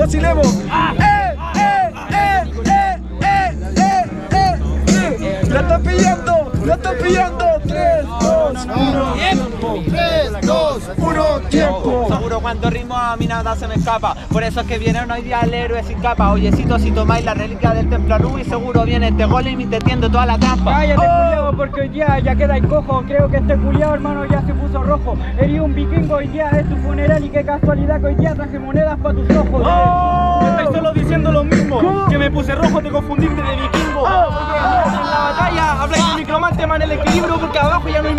vacilemos. ¡Eh, eh, eh, eh, eh, eh, eh, eh! ¡La está pillando! ¡La está pillando! ¡Tres, dos, uno! ¡Tiempo! ¡Tres, dos, uno! ¡Tiempo! Seguro cuando ritmo a mi nada se me escapa Por eso es que vienen hoy día el héroe sin capa Oyecito, si tomáis la reliquia del templo Anubis Seguro viene este golem y te tiende toda la trampa Cállate, porque hoy día ya queda el cojo. Creo que este culiao, hermano, ya se puso rojo. Eres un vikingo, hoy día es tu funeral y qué casualidad que hoy día traje monedas para tus ojos. ¡Oh! Estáis solo diciendo lo mismo. Que me puse rojo, te confundiste de vikingo. Oye, en la batalla habláis de micromante, man, el equilibrio porque abajo ya no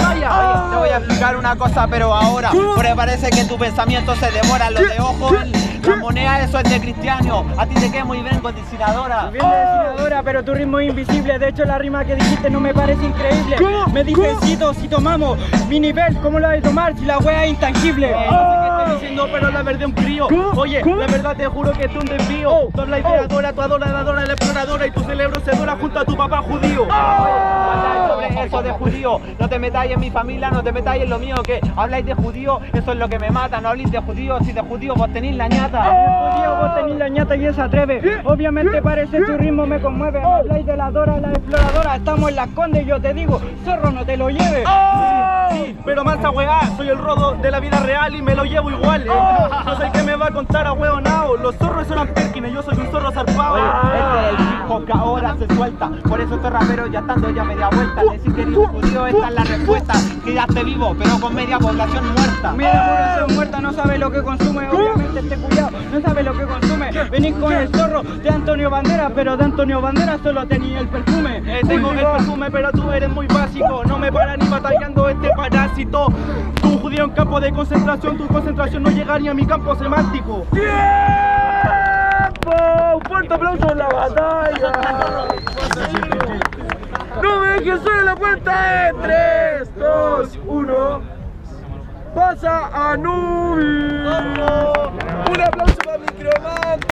una cosa, pero ahora Porque parece que tu pensamiento se demora Los de ojo, la moneda, eso es de cristiano. A ti te queda muy bien condicionadora Bien diseñadora, pero tu ritmo es invisible. De hecho, la rima que dijiste no me parece increíble. Me dice Cito, si tomamos mi nivel, ¿cómo lo vas a tomar si la wea es intangible? No sé qué estoy diciendo, pero la verdad es un crío. Oye, la verdad te juro que es un desvío. Tú la ideadora, tu adoradora, la exploradora y tu cerebro se dura junto a tu papá judío. Eso de judío, no te metáis en mi familia, no te metáis en lo mío, que habláis de judío, eso es lo que me mata, no habléis de judío, si de judío vos tenéis la ñata. Judío, vos tenés la ñata y esa atreve. Obviamente parece tu ritmo me conmueve. Habláis de la Dora, la exploradora. Estamos en las condes y yo te digo, zorro, no te lo lleves. Sí, pero mansa weá, soy el rodo de la vida real y me lo llevo igual. eh. No sé qué me va a contar a huevonao. Los zorros eran Perkins, yo soy un zorro zarpado. Ahora se suelta, por eso estos raperos ya estando ya media vuelta, decir que eres judío, esta es la respuesta, quedaste vivo, pero con media población muerta. Mira, población muerta no sabe lo que consume. Obviamente este culiao no sabe lo que consume. Venís con el zorro de Antonio Banderas, pero de Antonio Banderas solo tenía el perfume. Eh, tengo el perfume, pero tú eres muy básico. No me para ni batallando este parásito. Tú, judío en campo de concentración, tu concentración no llega ni a mi campo semántico. ¡Un fuerte aplauso en la batalla! ¡No me dejes solo la cuenta de 3, 2, 1! ¡Pasa a Nubi! ¡Un aplauso para Microman!